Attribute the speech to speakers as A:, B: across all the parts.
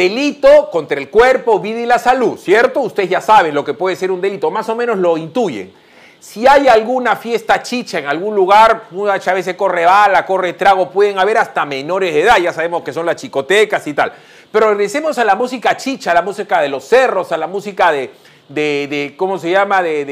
A: delito contra el cuerpo, vida y la salud, ¿cierto? Ustedes ya saben lo que puede ser un delito, más o menos lo intuyen. Si hay alguna fiesta chicha en algún lugar, muchas veces corre bala, corre trago, pueden haber hasta menores de edad, ya sabemos que son las chicotecas y tal. Pero regresemos a la música chicha, a la música de los cerros, a la música de, de, ¿cómo se llama?, de,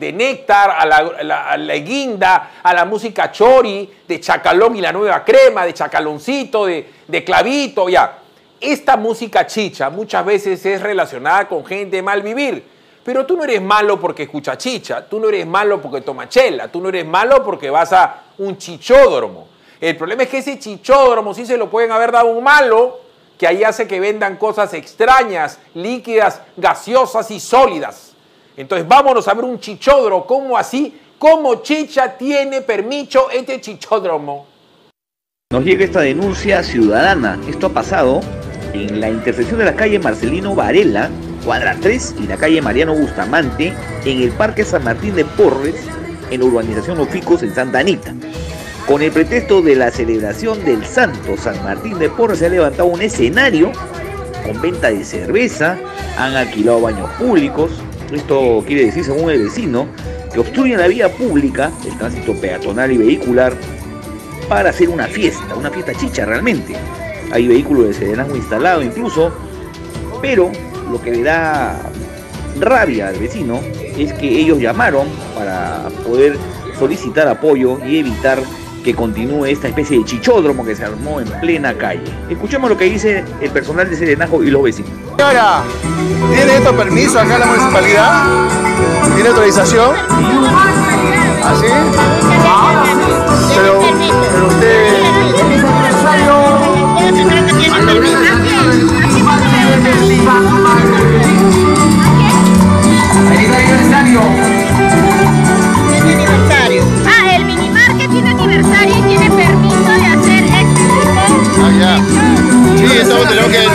A: de néctar, a la, a la, guinda, a la música chori, de chacalón y la nueva crema, de chacaloncito, de, clavito, ya. Esta música chicha muchas veces es relacionada con gente mal vivir. Pero tú no eres malo porque escucha chicha, tú no eres malo porque toma chela, tú no eres malo porque vas a un chichódromo. El problema es que ese chichódromo sí se lo pueden haber dado un malo que ahí hace que vendan cosas extrañas, líquidas, gaseosas y sólidas. Entonces vámonos a ver un chichódromo, ¿cómo así? ¿Cómo chicha tiene permiso este chichódromo?
B: Nos llega esta denuncia ciudadana. Esto ha pasado en la intersección de la calle Marcelino Varela cuadra 3 y la calle Mariano Bustamante en el Parque San Martín de Porres, en la urbanización Los Ficos en Santa Anita. Con el pretexto de la celebración del Santo San Martín de Porres se ha levantado un escenario con venta de cerveza, han alquilado baños públicos, esto quiere decir, según el vecino, que obstruyen la vía pública, el tránsito peatonal y vehicular, para hacer una fiesta, una fiesta chicha realmente. Hay vehículos de serenazgo instalado incluso, pero lo que le da rabia al vecino es que ellos llamaron para poder solicitar apoyo y evitar que continúe esta especie de chichódromo que se armó en plena calle. Escuchemos lo que dice el personal de Serenajo y los vecinos.
C: Señora, ¿tiene esto permiso acá en la municipalidad? ¿Tiene autorización? ¿Así? ¿Ah,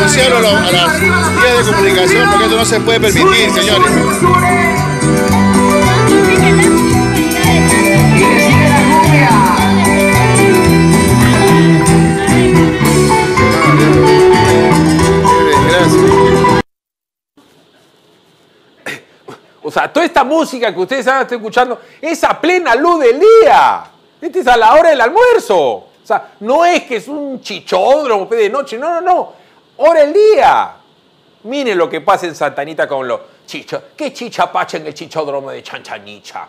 C: denunciarlo a las vías de comunicación porque esto no se puede permitir, señores.
A: O sea, toda esta música que ustedes están escuchando es a plena luz del día. Este es a la hora del almuerzo. O sea, no es que es un chichódromo de noche, no, no, no. Hora del día. Miren lo que pasa en Santanita con los chichos. ¿Qué chicha pacha en el chichódromo de Chanchanicha?